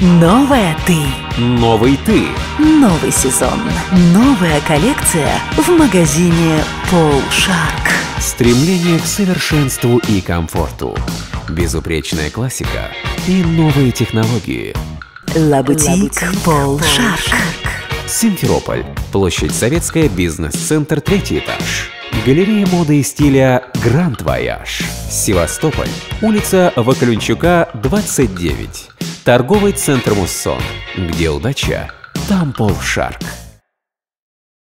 Новая ты. Новый ты. Новый сезон. Новая коллекция в магазине Paul & Shark. Стремление к совершенству и комфорту. Безупречная классика и новые технологии. Бутик Paul & Shark. Симферополь. Площадь Советская, бизнес-центр, третий этаж. Галерея моды и стиля Гранд Вояж. Севастополь. Улица Вакаленчука, 29. Торговый центр Муссон. Где удача, там Пол Шарк.